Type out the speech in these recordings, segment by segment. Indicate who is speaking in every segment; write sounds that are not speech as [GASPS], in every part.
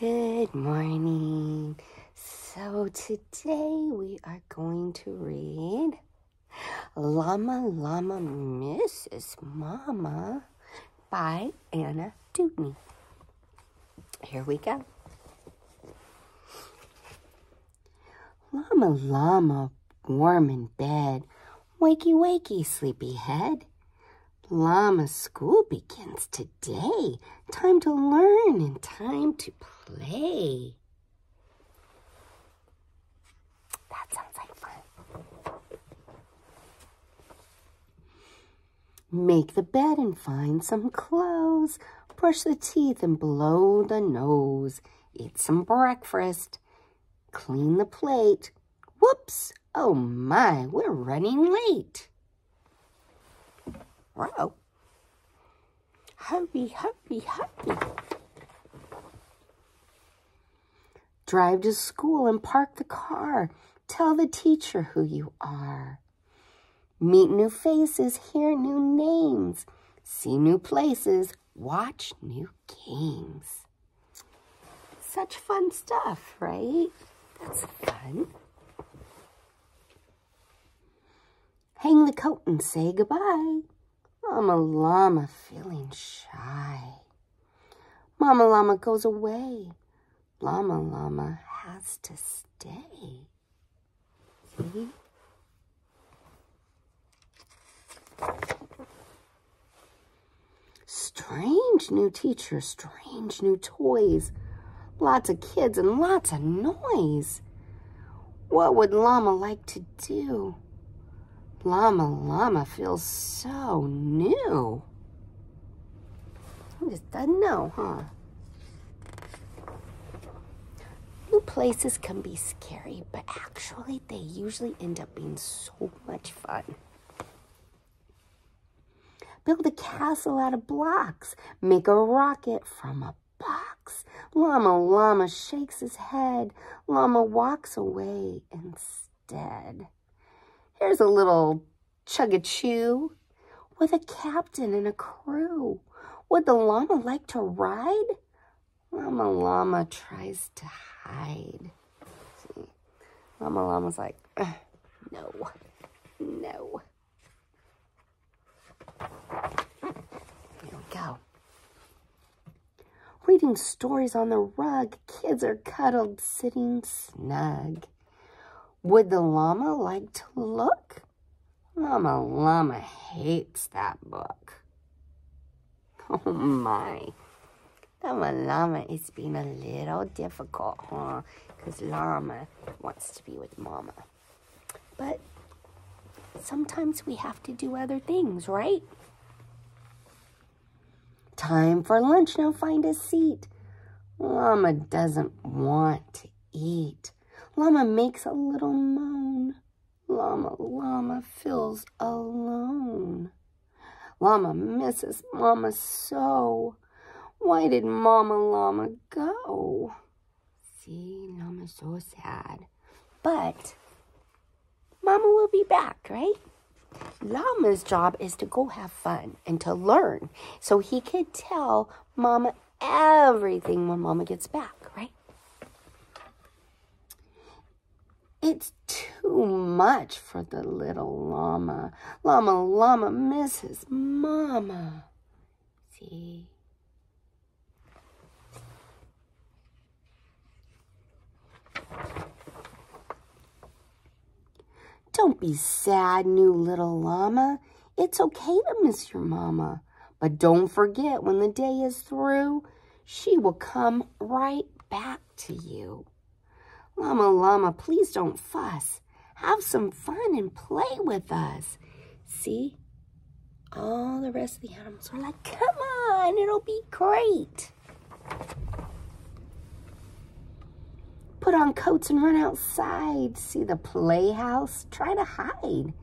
Speaker 1: Good morning. So today we are going to read Llama Llama Misses Mama by Anna Dewdney. Here we go. Llama Llama, warm in bed, wakey wakey, sleepyhead. Llama school begins today. Time to learn and time to play. That sounds like fun. Make the bed and find some clothes. Brush the teeth and blow the nose. Eat some breakfast. Clean the plate. Whoops! Oh my, we're running late. Wow. Hurry, hurry, hurry. Drive to school and park the car. Tell the teacher who you are. Meet new faces, hear new names, see new places, watch new games. Such fun stuff, right? That's fun. Hang the coat and say goodbye. Mama Llama feeling shy. Mama Llama goes away. Llama Llama has to stay. See? Strange new teacher, strange new toys. Lots of kids and lots of noise. What would Llama like to do? Llama Llama feels so new. He just doesn't know, huh? New places can be scary, but actually they usually end up being so much fun. Build a castle out of blocks. Make a rocket from a box. Llama Llama shakes his head. Llama walks away instead. Here's a little chug-a-chew with a captain and a crew. Would the llama like to ride? Llama Llama tries to hide. See, Llama Llama's like, no, no. Here we go. Reading stories on the rug, kids are cuddled, sitting snug. Would the llama like to look? Llama Llama hates that book. [LAUGHS] Oh my. Llama Llama is being a little difficult, huh? Because Llama wants to be with Mama. But sometimes we have to do other things, right? Time for lunch, now find a seat. Llama doesn't want to eat. Llama makes a little moan. Llama, Llama feels alone. Llama misses Mama so. Why did Mama Llama go? See, Llama's so sad. But Mama will be back, right? Llama's job is to go have fun and to learn so he could tell Mama everything when Mama gets back, right? It's too much for the little llama. Llama, llama misses mama. See? Don't be sad, new little llama. It's okay to miss your mama. But don't forget, when the day is through, she will come right back to you. Llama, llama, please don't fuss. Have some fun and play with us. See? All the rest of the animals are like, come on, it'll be great. Put on coats and run outside. See the playhouse? Try to hide.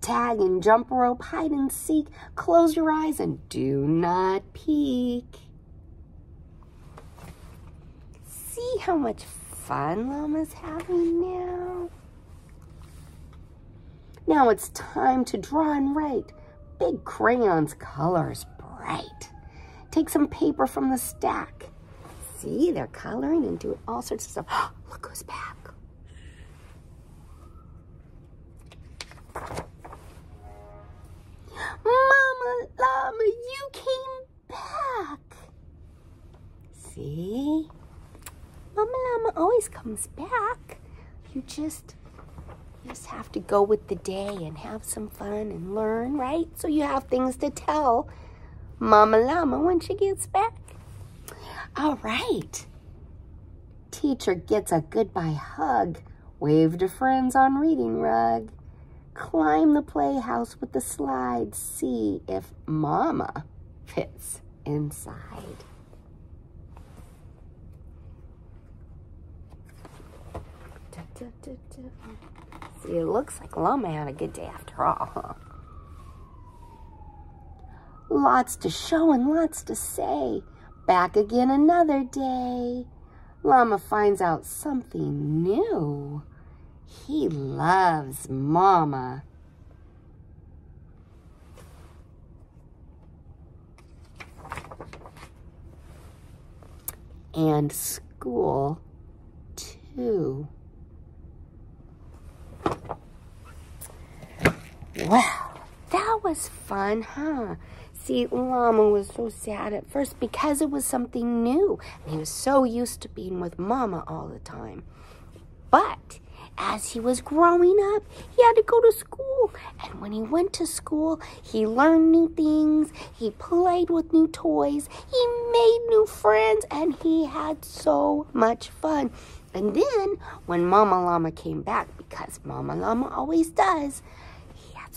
Speaker 1: Tag and jump rope, hide and seek. Close your eyes and do not peek. See how much fun Llama's having now? Now it's time to draw and write. Big crayons, colors bright. Take some paper from the stack. See, they're coloring and doing all sorts of stuff. [GASPS] Look who's back. Mama Llama, you came back. See? Mama Llama always comes back. You just, just have to go with the day and have some fun and learn, right? So you have things to tell Mama Llama when she gets back. All right. Teacher gets a goodbye hug. Wave to friends on reading rug. Climb the playhouse with the slide. See if Mama fits inside. It looks like Llama had a good day after all, huh? Lots to show and lots to say. Back again another day. Llama finds out something new. He loves Mama. And school, too. Wow, that was fun, huh? See, Llama was so sad at first because it was something new. And he was so used to being with Mama all the time. But as he was growing up, he had to go to school. And when he went to school, he learned new things, he played with new toys, he made new friends, and he had so much fun. And then when Mama Llama came back, because Mama Llama always does,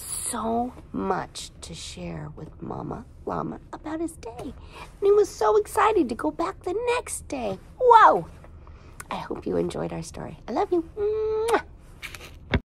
Speaker 1: so much to share with Mama Llama about his day. And he was so excited to go back the next day. Whoa! I hope you enjoyed our story. I love you. Mwah.